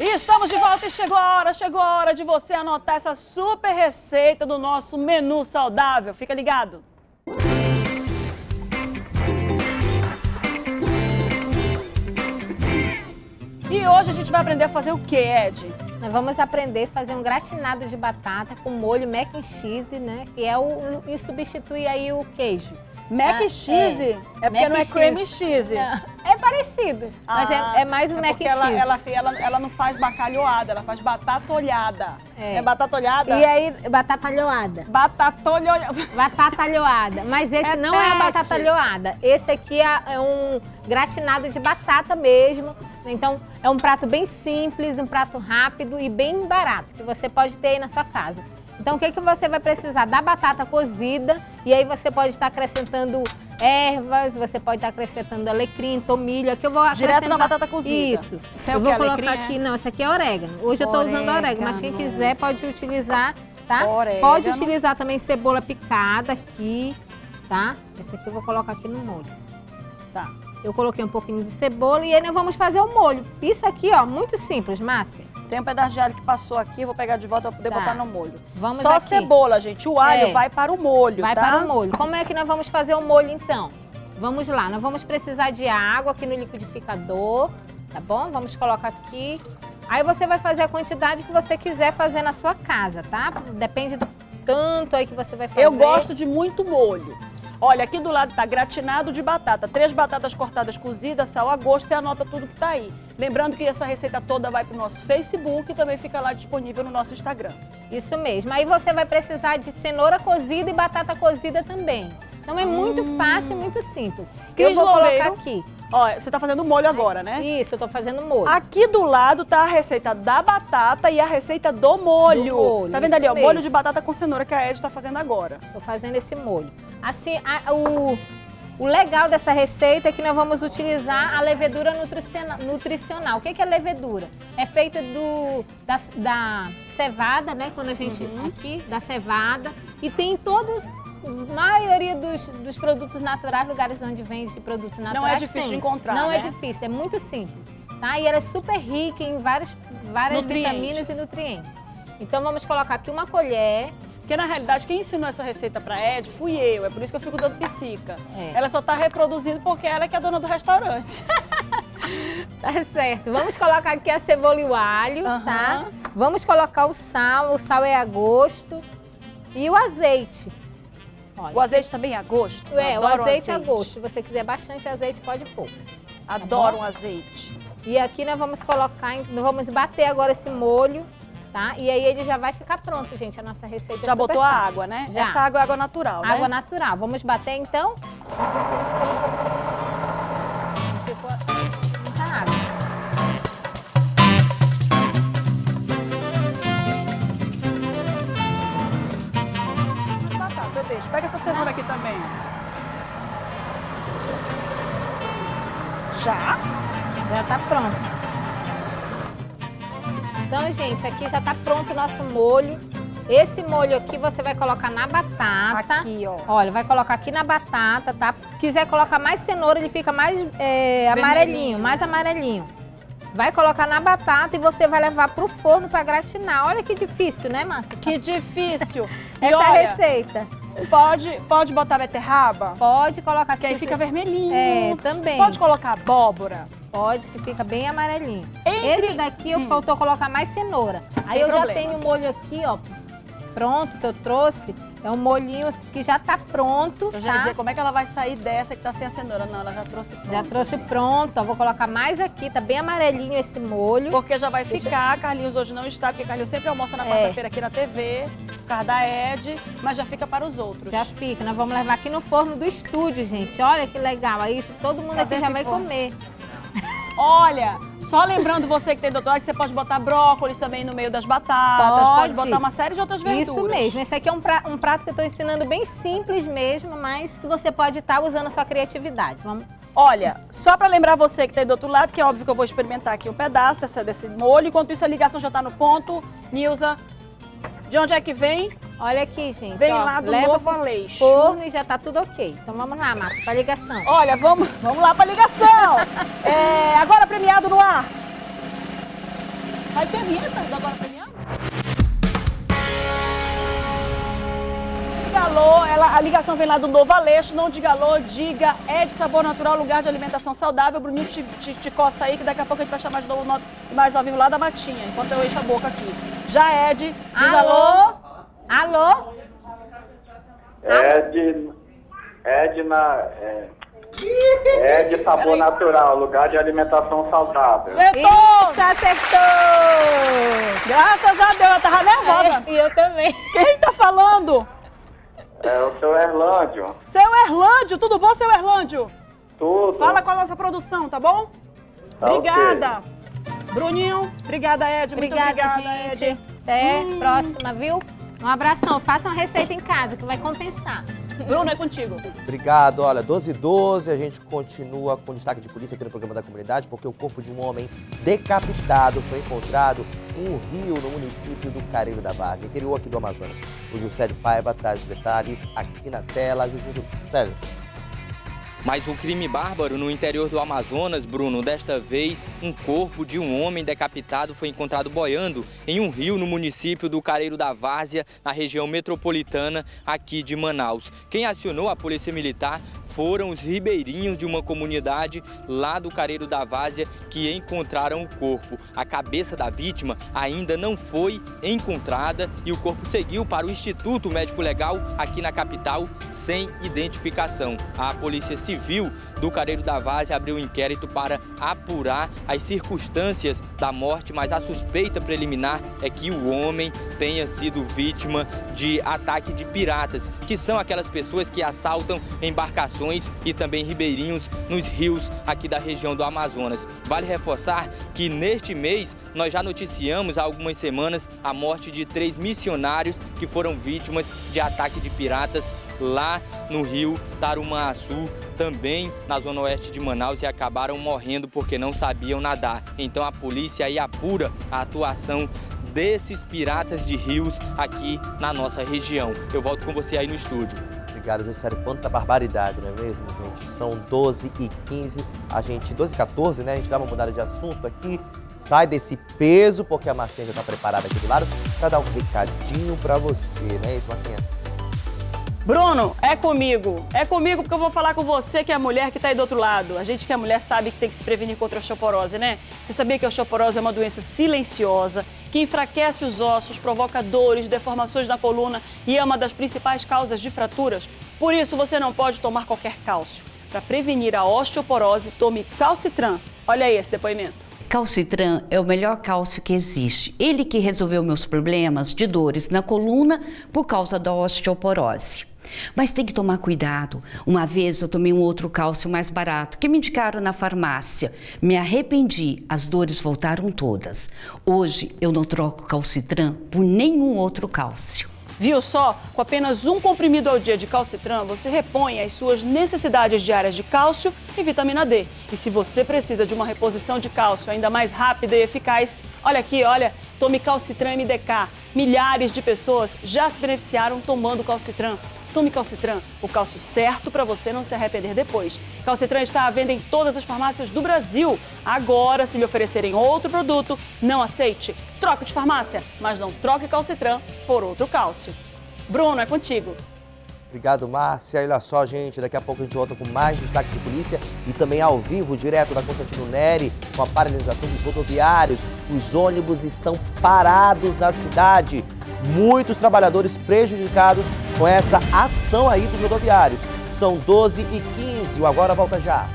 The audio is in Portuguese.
E estamos de volta e chegou a hora, chegou a hora de você anotar essa super receita do nosso menu saudável. Fica ligado. E hoje a gente vai aprender a fazer o que, Ed? Nós vamos aprender a fazer um gratinado de batata com molho mac and cheese, né? Que é o e substitui aí o queijo. Mac Ah, and cheese? É, é. porque Mac não é cream cheese. É parecido, mas Ah, é, é mais um é mac porque cheese. ela, ela, ela, ela não faz bacalhoada, ela faz batata olhada. É, É. batata olhada? E aí, batata alhoada. Batata olhada. Batata alhoada. Mas esse É não é a pet. batata alhoada. Esse aqui é, é um gratinado de batata mesmo. Então, é um prato bem simples, um prato rápido e bem barato, que você pode ter aí na sua casa. Então, o que, que você vai precisar? Da batata cozida, e aí você pode estar acrescentando ervas, você pode estar acrescentando alecrim, tomilho. Aqui eu vou Direto acrescentar... na batata cozida. Isso. É eu vou colocar Alecrim, é? aqui, não, esse aqui é orégano. Hoje eu estou usando orégano, mas quem quiser pode utilizar, tá? Orégano. Pode utilizar também cebola picada aqui, tá? Esse aqui eu vou colocar aqui no molho. Tá. Eu coloquei um pouquinho de cebola e aí nós vamos fazer o molho. Isso aqui, ó, muito simples, Márcia. Tem um pedaço de alho que passou aqui, vou pegar de volta para poder Tá. botar no molho. Vamos Só aqui. cebola, gente. O alho É. vai para o molho, Vai tá? para o molho. Como é que nós vamos fazer o molho então? Vamos lá, nós vamos precisar de água aqui no liquidificador, tá bom? Vamos colocar aqui. Aí você vai fazer a quantidade que você quiser fazer na sua casa, tá? Depende do tanto aí que você vai fazer. Eu gosto de muito molho. Olha, aqui do lado tá gratinado de batata. Três batatas cortadas cozidas, sal a gosto, você anota tudo que tá aí. Lembrando que essa receita toda vai pro nosso Facebook e também fica lá disponível no nosso Instagram. Isso mesmo. Aí você vai precisar de cenoura cozida e batata cozida também. Então é muito fácil e muito simples. Cris eu vou colocar aqui. Ó, você tá fazendo molho agora, né? Isso, eu tô fazendo molho. Aqui do lado tá a receita da batata e a receita do molho. Do molho, tá vendo ali, ó? isso Molho mesmo. de batata com cenoura que a Ed tá fazendo agora. Tô fazendo esse molho. Assim, a- o, o legal dessa receita é que nós vamos utilizar a levedura nutriciona- nutricional. O que que é levedura? É feita do, da, da cevada, né? Quando a gente, Uhum. aqui, da cevada. E tem todos, maioria dos, dos produtos naturais, lugares onde vende produtos naturais difícil tem. de encontrar, Não né? é difícil, é muito simples. Tá? E ela é super rica em várias, várias Nutrientes. vitaminas e nutrientes. Então vamos colocar aqui uma colher. Porque na realidade quem ensinou essa receita pra Ed fui eu, é por isso que eu fico dando psica. É. Ela só tá reproduzindo porque ela é que é a dona do restaurante. Tá certo. Vamos colocar aqui a cebola e o alho, Aham. tá? Vamos colocar o sal, o sal é a gosto. E o azeite. Olha, O azeite também é a gosto? É, o azeite é a gosto. Se você quiser bastante azeite, pode pôr. Adoro bom? um azeite. E aqui nós vamos colocar, nós vamos bater agora esse molho, tá? E aí ele já vai ficar pronto, gente, a nossa receita. é Já super botou a fácil. água, né? Já. Essa água é água natural, né? Água natural. Vamos bater então? Então, gente, aqui já tá pronto o nosso molho. Esse molho aqui você vai colocar na batata. Aqui, ó. Olha, vai colocar aqui na batata, tá? Quiser colocar mais cenoura, ele fica mais é, amarelinho, mais amarelinho. Vai colocar na batata e você vai levar pro forno para gratinar. Olha que difícil, né, Márcia? Que difícil. Essa é a olha, receita. pode, pode botar beterraba? Pode colocar Que aí fica vermelhinho. É, também. Pode colocar abóbora. Pode, que fica bem amarelinho. Entre- Esse daqui eu Hum. faltou colocar mais cenoura. Aí Tem eu já problema. tenho o molho aqui, ó, pronto, que eu trouxe. É um molhinho que já tá pronto, Eu já tá? dizer como é que ela vai sair dessa que tá sem a cenoura. Não, ela já trouxe pronto. Já trouxe pronto, ó, vou colocar mais aqui, tá bem amarelinho esse molho. Porque já vai Deixa- ficar. Carlinhos hoje não está, porque Carlinhos sempre almoça na É. quarta-feira aqui na TV, por causa da Ed, mas já fica para os outros. Já fica, nós vamos levar aqui no forno do estúdio, gente. Olha que legal, aí todo mundo Cadê aqui já vai forno? comer. Olha, só lembrando você que tem doutorado que você pode botar brócolis também no meio das batatas, pode, Pode. botar uma série de outras verduras. Isso mesmo, esse aqui é um, pra- um prato que eu tô ensinando bem simples mesmo, mas que você pode estar usando a sua criatividade. Vamos, Olha, só para lembrar você que tem do outro lado, que é óbvio que eu vou experimentar aqui um pedaço dessa, desse molho. Enquanto isso, a ligação já tá no ponto. Nilza, de onde é que vem? Olha aqui, gente. Vem ó, lá do leva Novo Aleixo. forno e já tá tudo ok. Então vamos lá, Márcia, pra ligação. Olha, vamos, vamos lá para ligação. É, agora premiado no ar. Vai ter vinheta agora premiando? Diga alô, ela, a ligação vem lá do Novo Aleixo, não diga alô, diga é de sabor natural, lugar de alimentação saudável. Bruninho te, te, te coça aí, que daqui a pouco a gente vai chamar de novo no, mais ao vivo lá da Matinha, enquanto eu encho a boca aqui. Já Ed, diz alô. Alô? Alô? Ed, Edna, é, é de sabor natural, lugar de alimentação saudável. Acertou! Isso, acertou! Graças a Deus, eu tava nervosa. É, e eu também. Quem tá falando? É o seu Erlândio. Seu Erlândio, tudo bom, seu Erlândio? Tudo. Fala com a nossa produção, tá bom? Tá obrigada. Bruninho, obrigada, Ed. Muito Obrigada, obrigada, gente. Ed. Até Hum. próxima, viu? Um abração. Faça uma receita em casa que vai compensar. Bruno, é contigo. Obrigado. Olha, 12 e 12, a gente continua com destaque de polícia aqui no programa da comunidade, porque o corpo de um homem decapitado foi encontrado em um rio no município do Careiro da Várzea, interior aqui do Amazonas. O Juscelio Paiva traz os detalhes aqui na tela. Juscelio. Mais um crime bárbaro no interior do Amazonas, Bruno. Desta vez, um corpo de um homem decapitado foi encontrado boiando em um rio no município do Careiro da Várzea, na região metropolitana aqui de Manaus. Quem acionou a polícia militar foram os ribeirinhos de uma comunidade lá do Careiro da Várzea que encontraram o corpo. A cabeça da vítima ainda não foi encontrada e o corpo seguiu para o Instituto Médico Legal aqui na capital sem identificação. A Polícia Civil do Careiro da Várzea abriu um inquérito para apurar as circunstâncias da morte, mas a suspeita preliminar é que o homem tenha sido vítima de ataque de piratas, que são aquelas pessoas que assaltam embarcações e também ribeirinhos nos rios aqui da região do Amazonas. Vale reforçar que neste mês nós já noticiamos há algumas semanas a morte de três missionários que foram vítimas de ataque de piratas lá no rio Tarumanhaçu, também na zona oeste de Manaus e acabaram morrendo porque não sabiam nadar. Então a polícia aí apura a atuação desses piratas de rios aqui na nossa região. Eu volto com você aí no estúdio. Obrigado, Juscelio. Quanta barbaridade, não é mesmo, gente? São 12 e 15, a gente, 12 e 14, né? A gente dá uma mudada de assunto aqui. Sai desse peso, porque a Marcinha já está preparada aqui do lado para dar um recadinho para você, né, isso, Marcinha? Bruno, é comigo. É comigo porque eu vou falar com você que é a mulher que está aí do outro lado. A gente que é mulher sabe que tem que se prevenir contra a osteoporose, né? Você sabia que a osteoporose é uma doença silenciosa que enfraquece os ossos, provoca dores, deformações na coluna e é uma das principais causas de fraturas? Por isso, você não pode tomar qualquer cálcio. Para prevenir a osteoporose, tome Calcitran. Olha aí esse depoimento. Calcitran é o melhor cálcio que existe. Ele que resolveu meus problemas de dores na coluna por causa da osteoporose. Mas tem que tomar cuidado. Uma vez eu tomei um outro cálcio mais barato que me indicaram na farmácia. Me arrependi, as dores voltaram todas. Hoje eu não troco calcitran por nenhum outro cálcio. Viu só? Com apenas um comprimido ao dia de calcitran, você repõe as suas necessidades diárias de cálcio e vitamina D. E se você precisa de uma reposição de cálcio ainda mais rápida e eficaz, olha aqui, olha, tome calcitran MDK. Milhares de pessoas já se beneficiaram tomando calcitran. Tome Calcitran, o cálcio certo para você não se arrepender depois. Calcitran está à venda em todas as farmácias do Brasil. Agora, se lhe oferecerem outro produto, não aceite. Troque de farmácia, mas não troque Calcitran por outro cálcio. Bruno, é contigo. Obrigado, Márcia. Olha só, gente, daqui a pouco a gente volta com mais destaque de polícia e também ao vivo, direto da Constantino Neri, com a paralisação dos rodoviários. Os ônibus estão parados na cidade. Muitos trabalhadores prejudicados com essa ação aí dos rodoviários. São 12 e 15. O Agora volta já.